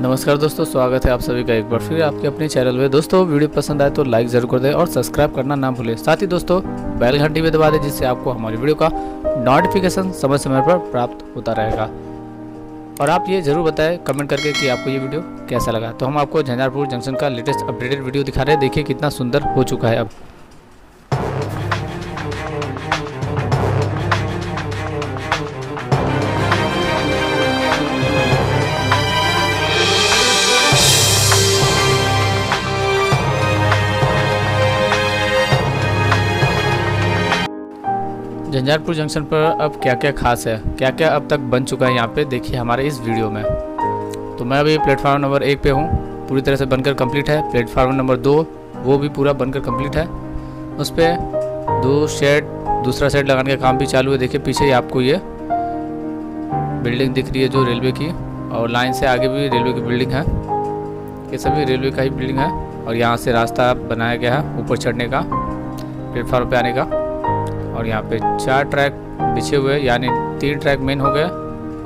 नमस्कार दोस्तों, स्वागत है आप सभी का एक बार फिर आपके अपने चैनल में। दोस्तों, वीडियो पसंद आए तो लाइक ज़रूर कर दें और सब्सक्राइब करना ना भूलें। साथ ही दोस्तों, बेल घंटी भी दबा दें जिससे आपको हमारी वीडियो का नोटिफिकेशन समय समय पर प्राप्त होता रहेगा। और आप ये ज़रूर बताएँ कमेंट करके कि आपको ये वीडियो कैसा लगा। तो हम आपको झंझारपुर जंक्शन का लेटेस्ट अपडेटेड वीडियो दिखा रहे हैं। देखिए कितना सुंदर हो चुका है अब। झंझारपुर जंक्शन पर अब क्या क्या खास है? क्या क्या अब तक बन चुका है यहाँ पे? देखिए हमारे इस वीडियो में। तो मैं अभी प्लेटफार्म नंबर एक पे हूँ। पूरी तरह से बनकर कंप्लीट है। प्लेटफार्म नंबर दो, वो भी पूरा बनकर कंप्लीट है। उस पर दो शेड, दूसरा शेड लगाने का काम भी चालू है। देखिए पीछे ही आपको ये बिल्डिंग दिख रही है जो रेलवे की। और लाइन से आगे भी रेलवे की बिल्डिंग है। ये सभी रेलवे का ही बिल्डिंग है। और यहाँ से रास्ता बनाया गया है ऊपर चढ़ने का, प्लेटफार्म पे आने का। और यहाँ पे चार ट्रैक बिछे हुए यानी तीन ट्रैक मेन हो गए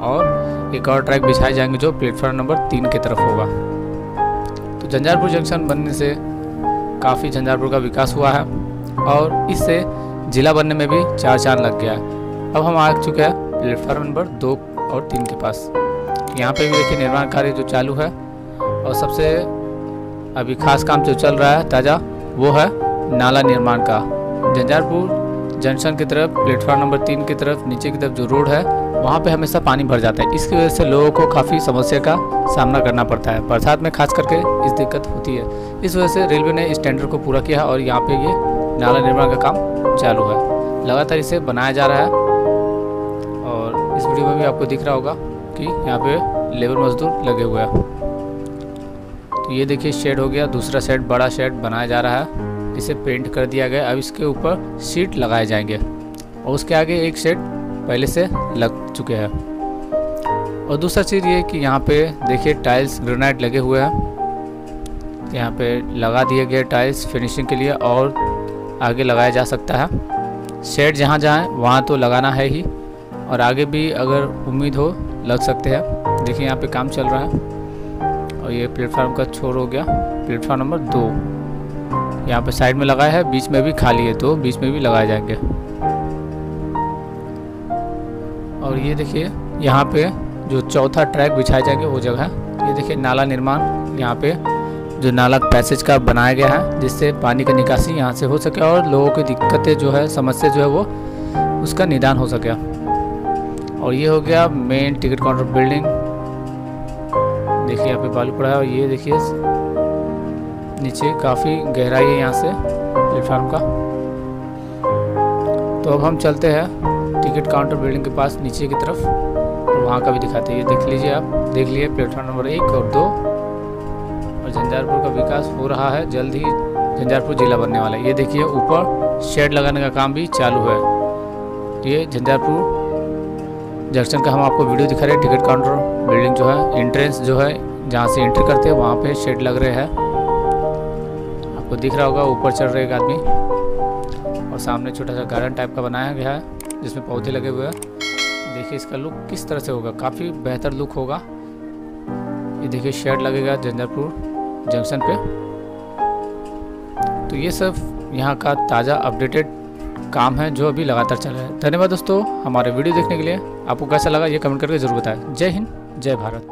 और एक और ट्रैक बिछाए जाएँगे जो प्लेटफॉर्म नंबर तीन की तरफ़ होगा। तो झंझारपुर जंक्शन बनने से काफ़ी झंझारपुर का विकास हुआ है और इससे ज़िला बनने में भी चार चाँद लग गया है। अब हम आ चुके हैं प्लेटफॉर्म नंबर दो और तीन के पास। यहाँ पे भी देखिए निर्माण कार्य जो चालू है और सबसे अभी खास काम जो चल रहा है ताज़ा वो है नाला निर्माण का। झंझारपुर जंक्शन की तरफ़, प्लेटफॉर्म नंबर तीन की तरफ़, नीचे की तरफ़ जो रोड है, वहाँ पे हमेशा पानी भर जाता है। इसकी वजह से लोगों को काफ़ी समस्या का सामना करना पड़ता है। बरसात में खास करके इस दिक्कत होती है। इस वजह से रेलवे ने इस टेंडर को पूरा किया और यहाँ पे ये नाला निर्माण का काम चालू है। लगातार इसे बनाया जा रहा है। और इस वीडियो में भी आपको दिख रहा होगा कि यहाँ पे लेबर मजदूर लगे हुए हैं। तो ये देखिए, शेड हो गया। दूसरा शेड, बड़ा शेड बनाया जा रहा है। इसे पेंट कर दिया गया। अब इसके ऊपर सीट लगाए जाएँगे। और उसके आगे एक सेट पहले से लग चुके हैं। और दूसरा चीज़ ये कि यहाँ पे देखिए टाइल्स ग्रेनाइट लगे हुए हैं। यहाँ पे लगा दिए गए टाइल्स फिनिशिंग के लिए और आगे लगाया जा सकता है। शेड जहाँ जहाँ वहाँ तो लगाना है ही। और आगे भी अगर उम्मीद हो, लग सकते हैं। देखिए यहाँ पे काम चल रहा है। और ये प्लेटफार्म का छोर हो गया। प्लेटफार्म नंबर दो। यहाँ पे साइड में लगाया है, बीच में भी खाली है तो बीच में भी लगाए जाएँगे। और ये देखिए, यहाँ पे जो चौथा ट्रैक बिछाए जाएँगे वो जगह ये देखिए, नाला निर्माण, यहाँ पे जो नाला पैसेज का बनाया गया है, जिससे पानी का निकासी यहाँ से हो सके और लोगों की दिक्कतें जो है, समस्या जो है वो उसका निदान हो सके। और ये हो गया मेन टिकट काउंटर बिल्डिंग देखिए, यहाँ पे बालू पड़ा है और ये देखिए नीचे काफ़ी गहराई है यहाँ से प्लेटफार्म का। तो अब हम चलते हैं टिकट काउंटर बिल्डिंग के पास, नीचे की तरफ़। और वहाँ का भी दिखाते हैं। ये देख लीजिए आप, देख लिए प्लेटफार्म नंबर एक और दो। और झंझारपुर का विकास हो रहा है, जल्द ही झंझारपुर जिला बनने वाला है। ये देखिए, ऊपर शेड लगाने का काम भी चालू है। ये झंझारपुर जंक्शन का हम आपको वीडियो दिखा रहे हैं। टिकट काउंटर बिल्डिंग जो है एंट्रेंस जो है, जहाँ से एंट्री करते हैं, वहाँ पे शेड लग रहे हैं। आपको दिख रहा होगा, ऊपर चढ़ रहे एक आदमी। और सामने छोटा सा गार्डन टाइप का बनाया गया है, जिसमें पौधे लगे हुए हैं। देखिए इसका लुक किस तरह से होगा, काफ़ी बेहतर लुक होगा। ये देखिए शेड लगेगा झंझारपुर जंक्शन पे। तो ये सब यहाँ का ताज़ा अपडेटेड काम है, जो अभी लगातार चल रहा है। धन्यवाद दोस्तों, हमारे वीडियो देखने के लिए। आपको कैसा लगा, ये कमेंट करके ज़रूर बताएँ। जय हिंद, जय भारत।